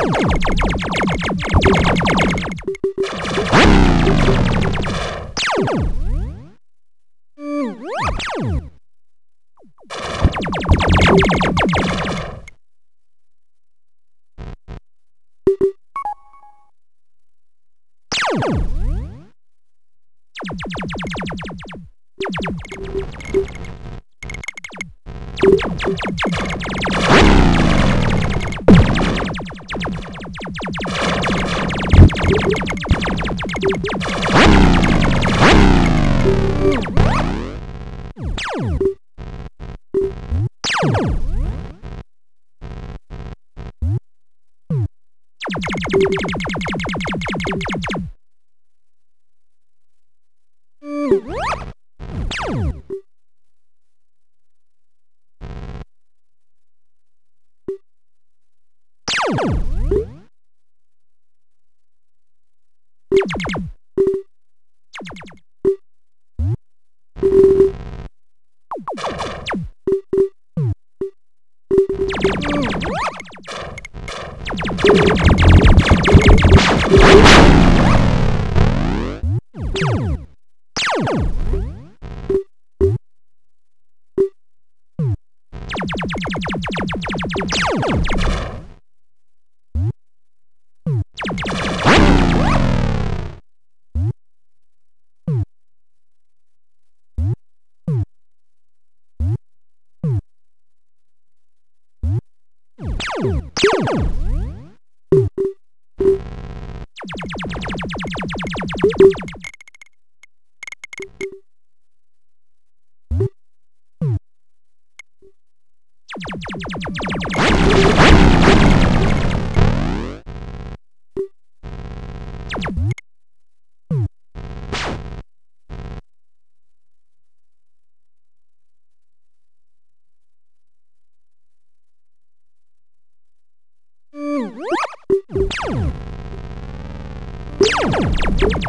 you you Thank you. What?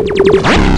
What?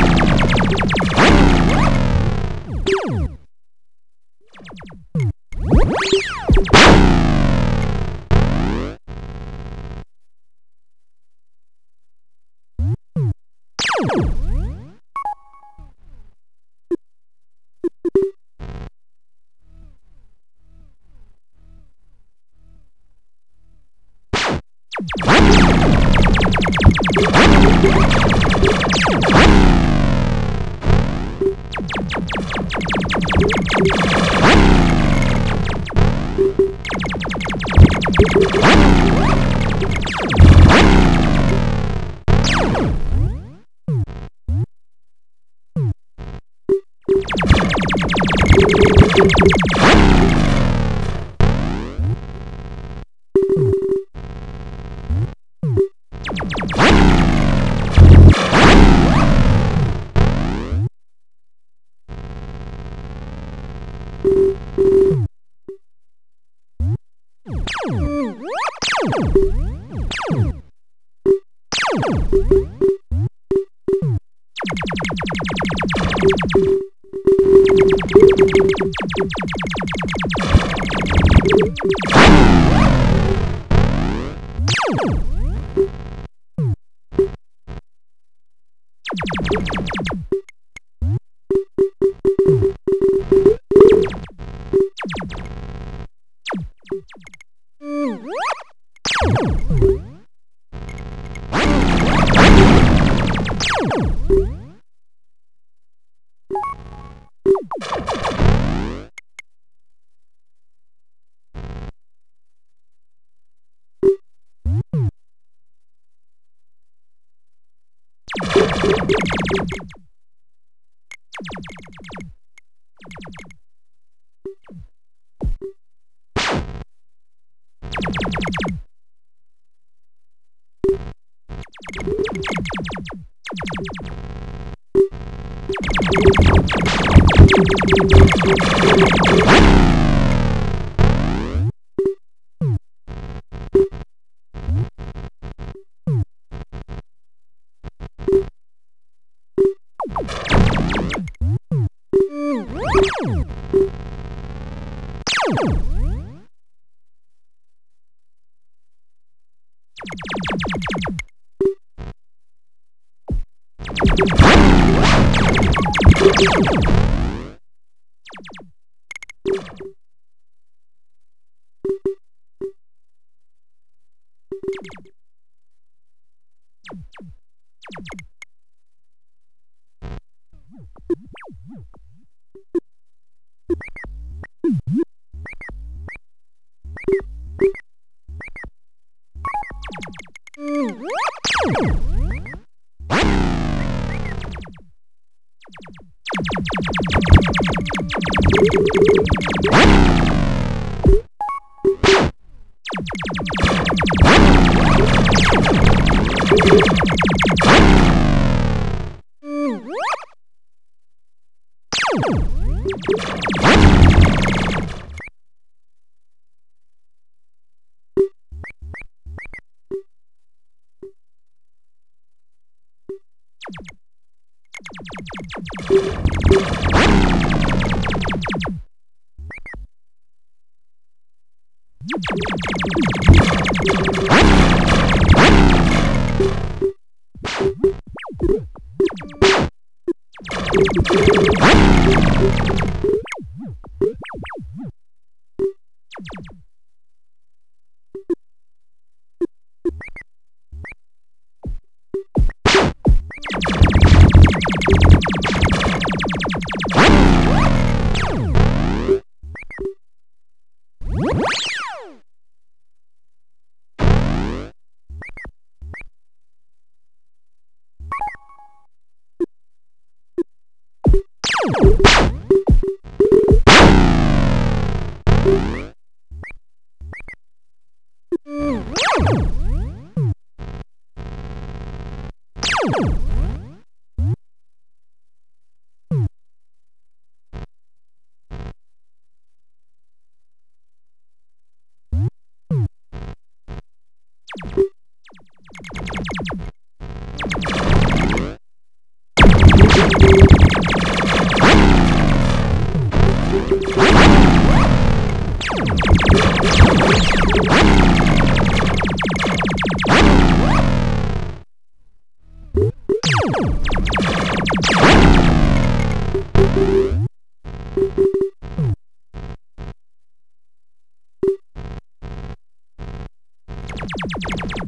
What? What? you What? Thank you